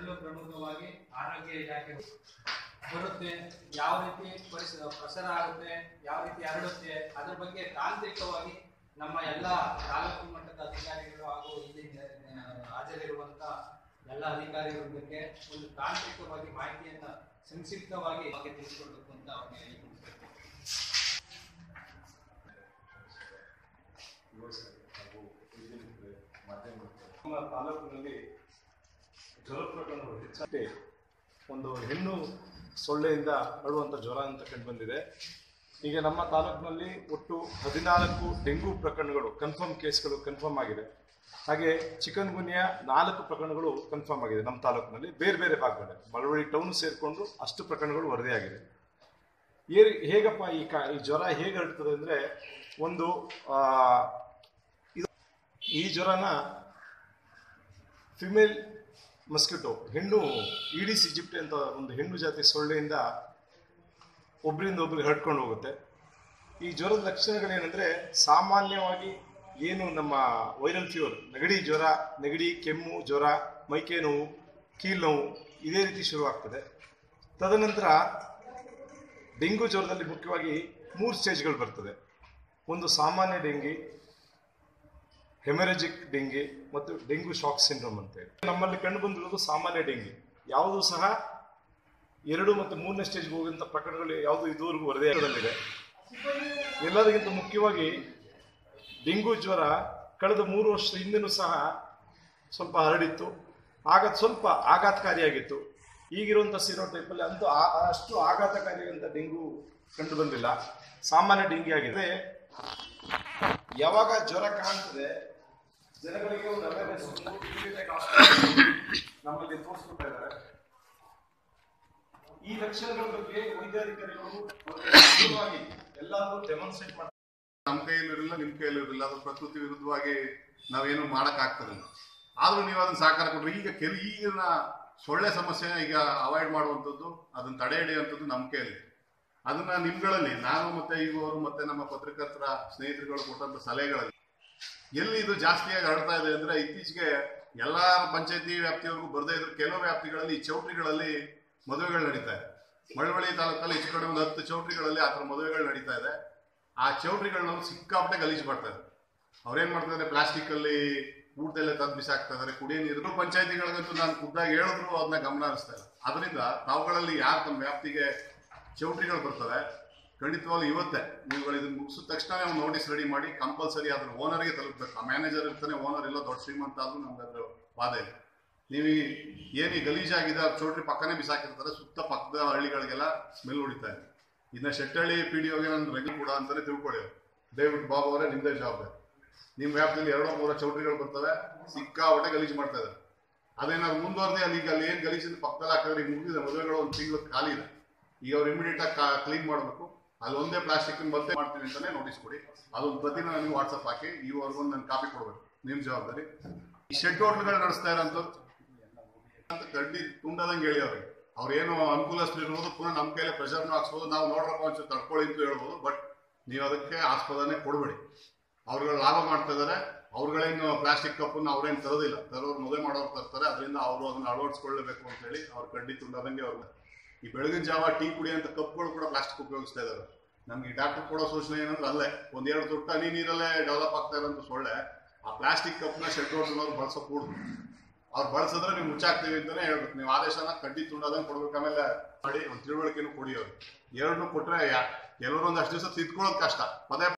ಅದರಲ್ಲೂ ಪ್ರಮುಖವಾಗಿ ಆರೋಗ್ಯ ಇಲಾಖೆ ಬರುತ್ತೆ ಯಾವ ರೀತಿ ಪರಿಸ ಪ್ರಸಾರ ಆಗುತ್ತೆ, ಯಾವ ರೀತಿ ಹರಡುತ್ತೆ, ಅದ್ರ ಬಗ್ಗೆ ತಾಂತ್ರಿಕವಾಗಿ ನಮ್ಮ ಎಲ್ಲ ತಾಲೂಕು ಮಟ್ಟದ ಅಧಿಕಾರಿಗಳು ಹಾಗೂ ಇಲ್ಲಿ ಹಾಜರಿರುವಂತ ಎಲ್ಲ ಅಧಿಕಾರಿಗಳ ಬಗ್ಗೆ ಒಂದು ತಾಂತ್ರಿಕವಾಗಿ ಮಾಹಿತಿಯನ್ನ ಸಂಕ್ಷಿಪ್ತವಾಗಿ ಬಗ್ಗೆ ತಿಳಿಸ್ಕೊಡ್ಬೇಕು ಅಂತ ಅವ್ರಿಗೆ. ನಮ್ಮ ತಾಲೂಕಿನಲ್ಲಿ ಜ್ವರ ಪ್ರಕರಣಗಳು ಹೆಚ್ಚಾಗಿ ಒಂದು ಹೆಣ್ಣು ಸೊಳ್ಳೆಯಿಂದ ಹರಡುವಂಥ ಜ್ವರ ಅಂತ ಕಂಡು ಬಂದಿದೆ. ಈಗ ನಮ್ಮ ತಾಲೂಕಿನಲ್ಲಿ ಒಟ್ಟು ಹದಿನಾಲ್ಕು ಡೆಂಗು ಪ್ರಕರಣಗಳು ಕನ್ಫರ್ಮ್ ಕೇಸ್ಗಳು ಕನ್ಫರ್ಮ್ ಆಗಿದೆ. ಹಾಗೆ ಚಿಕನ್ ಗುನ್ಯಾ ನಾಲ್ಕು ಪ್ರಕರಣಗಳು ಕನ್ಫರ್ಮ್ ಆಗಿದೆ ನಮ್ಮ ತಾಲೂಕಿನಲ್ಲಿ. ಬೇರೆ ಬೇರೆ ಭಾಗಗಳಲ್ಲಿ ಮಳವಳ್ಳಿ ಟೌನ್ ಸೇರಿಕೊಂಡು ಅಷ್ಟು ಪ್ರಕರಣಗಳು ವರದಿಯಾಗಿದೆ. ಏ, ಹೇಗಪ್ಪ ಈ ಕಾ, ಈ ಜ್ವರ ಹೇಗೆ ಹರಡ್ತದೆ ಅಂದರೆ ಒಂದು ಇದು ಈ ಜ್ವರನ ಫಿಮೇಲ್ ಮಸ್ಕಿಟೋ. ಹೆಣ್ಣು, ಈಡಿಸ್ ಈಜಿಪ್ಟ್ ಅಂತ ಒಂದು ಹೆಣ್ಣು ಜಾತಿ ಸೊಳ್ಳೆಯಿಂದ ಒಬ್ಬರಿಂದ ಒಬ್ರಿಗೆ ಹರಡ್ಕೊಂಡು ಹೋಗುತ್ತೆ. ಈ ಜ್ವರದ ಲಕ್ಷಣಗಳೇನೆಂದರೆ ಸಾಮಾನ್ಯವಾಗಿ ಏನು ನಮ್ಮ ವೈರಲ್ ಫೀವರ್, ನೆಗಡಿ ಜ್ವರ, ನೆಗಡಿ, ಕೆಮ್ಮು, ಜ್ವರ, ಮೈಕೆ ನೋವು, ಕೀಲು ನೋವು, ಇದೇ ರೀತಿ ಶುರುವಾಗ್ತದೆ. ತದನಂತರ ಡೆಂಗು ಜ್ವರದಲ್ಲಿ ಮುಖ್ಯವಾಗಿ ಮೂರು ಸ್ಟೇಜ್ಗಳು ಬರ್ತದೆ. ಒಂದು ಸಾಮಾನ್ಯ ಡೆಂಗಿ ಹೆಮರೇಜಿಕ್ ಡೆಂಗಿ ಮತ್ತು ಡೆಂಗ್ಯೂ ಶಾಕ್ ಸಿಂಡ್ರೋಮ್ ಅಂತೇಳಿ ನಮ್ಮಲ್ಲಿ ಕಂಡು ಬಂದಿರೋದು ಸಾಮಾನ್ಯ ಡೆಂಗಿ ಯಾವುದು ಸಹ ಎರಡು ಮತ್ತು ಮೂರನೇ ಸ್ಟೇಜ್ಗೆ ಹೋಗುವಂಥ ಪ್ರಕರಣಗಳು ಯಾವುದು ಇದುವರೆಗೂ ವರದಿಯಾಗದಲ್ಲಿದೆ ಎಲ್ಲದಕ್ಕಿಂತ ಮುಖ್ಯವಾಗಿ ಡೆಂಗು ಜ್ವರ ಕಳೆದ ಮೂರು ವರ್ಷದ ಹಿಂದೆನೂ ಸಹ ಸ್ವಲ್ಪ ಹರಡಿತ್ತು. ಆಗ ಸ್ವಲ್ಪ ಆಘಾತಕಾರಿಯಾಗಿತ್ತು. ಈಗಿರುವಂಥ ಸಿರೋ ಟೈಪಲ್ಲಿ ಅಂತೂ ಅಷ್ಟು ಆಘಾತಕಾರಿಯಾದಂಥ ಡೆಂಗು ಕಂಡು ಬಂದಿಲ್ಲ. ಸಾಮಾನ್ಯ ಡೆಂಗಿ ಆಗಿದೆ. ಯಾವಾಗ ಜ್ವರ ಕಾಣ್ತದೆ, ಜನಗಳಿಗೆ ಒಂದು ಅವೇರ್ನೆಸ್ ನಮ್ಮಲ್ಲಿ ತೋರಿಸ್ಕೊಳ್ತಾ ಇದ್ದಾರೆ. ಈ ಲಕ್ಷಣಗಳ ಬಗ್ಗೆ ವೈದ್ಯಾಧಿಕಾರಿಗಳು ಎಲ್ಲಾದರೂ ಡೆಮಾನ್ಸ್ಟ್ರೇಟ್ ಮಾಡ್ತಾರೆ ನಮ್ಮ ಕೈಯಲ್ಲೂ ಇರಲಿಲ್ಲ ನಿಮ್ಮ ಕೈಯಲ್ಲೂ ಇರಲಿಲ್ಲ, ಅದು ಪ್ರಕೃತಿ ವಿರುದ್ಧವಾಗಿ ನಾವೇನು ಮಾಡಕ್ ಆದರೂ ಆದ್ರೂ ನೀವು ಅದನ್ನ ಸಹಕಾರ ಕೊಟ್ರಿ. ಈಗ ಕೆಲ ಈಗಿನ ಸೊಳ್ಳೆ ಸಮಸ್ಯೆನ ಈಗ ಅವಾಯ್ಡ್ ಮಾಡುವಂಥದ್ದು, ಅದನ್ನ ತಡೆ ಹಿಡಿಯುವಂಥದ್ದು ನಮ್ಮ ಕೈಯಲ್ಲಿ. ಅದನ್ನ ನಿಮ್ಗಳಲ್ಲಿ, ನಾನು ಮತ್ತೆ ಇವರು ಮತ್ತೆ ನಮ್ಮ ಪತ್ರಕರ್ತರ ಸ್ನೇಹಿತರುಗಳು ಕೊಟ್ಟಂತ ಸಲಹೆಗಳಲ್ಲಿ. ಎಲ್ಲಿ ಇದು ಜಾಸ್ತಿಯಾಗಿ ಹರಡ್ತಾ ಇದೆ ಅಂದ್ರೆ ಇತ್ತೀಚೆಗೆ ಎಲ್ಲಾ ಪಂಚಾಯತಿ ವ್ಯಾಪ್ತಿಯವರೆಗೂ ಬರದೇ ಇದ್ರು ಕೆಲವು ವ್ಯಾಪ್ತಿಗಳಲ್ಲಿ ಈ ಚೌಟ್ರಿಗಳಲ್ಲಿ ಮದುವೆಗಳು ನಡೀತಾ ಇದೆ. ಮಳವಳ್ಳಿ ತಾಲೂಕಲ್ಲಿ ಹೆಚ್ಚು ಕಡೆ ಒಂದು ಹತ್ತು ಚೌಟ್ರಿಗಳಲ್ಲಿ ಆತರ ಮದುವೆಗಳು ನಡೀತಾ ಇದೆ. ಆ ಚೌಟ್ರಿಗಳನ್ನ ಸಿಕ್ಕಾಪಟ್ಟೆ ಗಲೀಜು ಮಾಡ್ತಾ ಇದ್ದಾರೆ. ಅವ್ರೇನ್ ಮಾಡ್ತಾ ಇದ್ದಾರೆ? ಪ್ಲಾಸ್ಟಿಕ್ ಅಲ್ಲಿ ಊಟದಲ್ಲೇ ತಂದು ಬಿಸಾಕ್ತಾ ಇದ್ದಾರೆ. ಕುಡಿಯೋ ನೀರು. ಪಂಚಾಯತಿಗಳಿಗಂತೂ ನಾನು ಖುದ್ದಾಗಿ ಹೇಳಿದ್ರು ಅದನ್ನ ಗಮನ ಹರಿಸ್ತಾ ಇಲ್ಲ. ಅದರಿಂದ ತಾವುಗಳಲ್ಲಿ ಯಾರು ತಮ್ಮ ವ್ಯಾಪ್ತಿಗೆ ಚೌಟ್ರಿಗಳು ಬರ್ತವೆ. ಖಂಡಿತವಾಗ್ಲೂ ಇವತ್ತೇ ನೀವುಗಳು ಇದನ್ನ ಮುಗಿಸಿದ ತಕ್ಷಣವೇ ಒಂದು ನೋಟಿಸ್ ರೆಡಿ ಮಾಡಿ ಕಂಪಲ್ಸರಿ ಅದ್ರ ಓನರ್ಗೆ ತಲುಪಬೇಕು. ಆ ಮ್ಯಾನೇಜರ್ ಇರ್ತಾನೆ ಓನರ್ ಇಲ್ಲ ದೊಡ್ಡ ಶ್ರೀಮಂತ ಆದರೂ ನಮ್ಗೆ ಅದು ವಾದ ಇದೆ ನೀವು ಏನು ಈ ಗಲೀಜಾಗಿದೆ ಅದು ಚೌಟ್ರಿ ಪಕ್ಕನೇ ಬಿಸಾಕಿರ್ತಾರೆ, ಸುತ್ತ ಪಕ್ಕದ ಹಳ್ಳಿಗಳಿಗೆಲ್ಲ ಸ್ಮೆಲ್ ಹೊಡಿತಾ ಇದೆ. ಇದನ್ನ ಶೆಟ್ಟಳ್ಳಿ ಪಿ ಡಿ ಒಗೆ ನಾನು ರೆಗ್ಯು ಕೂಡ ಅಂತಾನೆ ತಿಳ್ಕೊಳ್ಳಿ. ದಯವಿಟ್ಟು ಬಾಬು ಅವರೇ ನಿಮ್ಮದೇ ಜವಾಬ್ದಾರಿ ನಿಮ್ಮ ವ್ಯಾಪ್ತಿಯಲ್ಲಿ ಎರಡೋ ಮೂರೋ ಚೌಟ್ರಿಗಳು ಬರ್ತವೆ, ಸಿಕ್ಕಾಪಟ್ಟೆ ಗಲೀಜು ಮಾಡ್ತಾ ಇದ್ದಾರೆ. ಅದೇನಾದ್ರು ಮುಂದುವರೆದೇ ಅಲ್ಲಿ ಈಗ ಅಲ್ಲಿ ಏನು ಗಲೀಜಿನ ಪಕ್ಕದಲ್ಲಿ ಹಾಕಿದ್ರೆ ಈಗ ಮುಗಿದಿದೆ ಮದುವೆಗಳು ಒಂದು ತಿಂಗಳು ಖಾಲಿ ಇದೆ. ಈಗ ಅವ್ರು ಇಮಿಡಿಯೇಟ್ ಆಗಿ ಕ್ಲೀನ್ ಮಾಡಬೇಕು. ಅಲ್ಲಿ ಒಂದೇ ಪ್ಲಾಸ್ಟಿಕ್ ಮತ್ತೆ ಮಾಡ್ತೀನಿ ಅಂತಾನೆ ನೋಟಿಸ್ ಕೊಡಿ. ಅದೊಂದು ಪ್ರತಿನ ನನಗೆ ವಾಟ್ಸಪ್ ಹಾಕಿ ಈವರೆಗೂ ನಾನು ಕಾಪಿ ಕೊಡ್ಬೇಕು. ನಿಮ್ಮ ಜವಾಬ್ದಾರಿ. ಈ ಶೆಡ್ ಹೋಟ್ಲ್ಗಳು ನಡೆಸ್ತಾ ಇರೋಂಥದ್ದು ಅಂತ ಗಡ್ಡಿ ತುಂಡದಂಗೆ ಹೇಳಿ ಅವ್ರಿಗೆ ಅವ್ರೇನು ಅನುಕೂಲಸ್ಥರು ಇರೋದು ಪುನಃ ನಮ್ಮ ಕೈಲಿ ಪ್ರೆಷರ್ನು ಹಾಕ್ಸ್ಬೋದು. ನಾವು ನೋಡ್ರಪ್ಪ ಒಂಚೂರು ತಡ್ಕೊಳ್ಳಿ ಅಂತ ಹೇಳ್ಬೋದು ಬಟ್ ನೀವು ಅದಕ್ಕೆ ಆಸ್ಪದನೆ ಕೊಡಬೇಡಿ. ಅವ್ರುಗಳು ಲಾಭ ಮಾಡ್ತಾ ಇದ್ದಾರೆ. ಅವ್ರುಗಳೇನು ಪ್ಲಾಸ್ಟಿಕ್ ಕಪ್ಪನ್ನ ಅವ್ರೇನು ತರೋದಿಲ್ಲ. ತರೋರು ಮದುವೆ ಮಾಡೋರು ತರ್ತಾರೆ. ಅದರಿಂದ ಅವರು ಅದನ್ನ ಅಂತ ಹೇಳಿ ಅವ್ರ ಕಡ್ಡಿ ತುಂಡದಂಗೆ ಅವ್ರು ಈ ಬೆಳಗಿನ ಜಾವ ಟೀ ಕುಡಿಯೋಂಥ ಕಪ್ಗಳು ಕೂಡ ಪ್ಲಾಸ್ಟಿಕ್ ಉಪಯೋಗಿಸ್ತಾ ಇದ್ದಾರೆ. ನಮ್ಗೆ ಈ ಡಾಕ್ಟರ್ ಕೊಡೋ ಸೂಚನೆ ಏನಂದ್ರೆ ಅಲ್ಲೇ ಒಂದೆರಡು ದೊಡ್ಡ ಹನಿ ನೀರಲ್ಲೇ ಡೆವಲಪ್ ಆಗ್ತಾ ಇರೋಂಥ ಸೊಳ್ಳೆ, ಆ ಪ್ಲಾಸ್ಟಿಕ್ ಕಪ್ನ ಶೆಡ್ ರೋಡ್ನವ್ರು ಬಳಸೋ ಕೂಡುದು ಅವ್ರು ಬಳಸಿದ್ರೆ ನೀವು ಮುಚ್ಚಾಕ್ತೀವಿ ಅಂತಾನೆ ಹೇಳ್ಬೇಕು. ನೀವು ಆದೇಶನ ಕಡ್ಡಿ ತುಂಡದಂಗೆ ಕೊಡ್ಬೇಕು. ಆಮೇಲೆ ಮಾಡಿ ಒಂದು ತಿಳುವಳಿಕೆನೂ ಕೊಡಿ ಅವ್ರು. ಎರಡನ್ನೂ ಕೊಟ್ರೆ ಯಾ- ಕೆಲವರು ಒಂದಷ್ಟು ದಿವಸ ತಿದ್ಕೊಳ್ಳೋದು ಕಷ್ಟ. ಪದೇ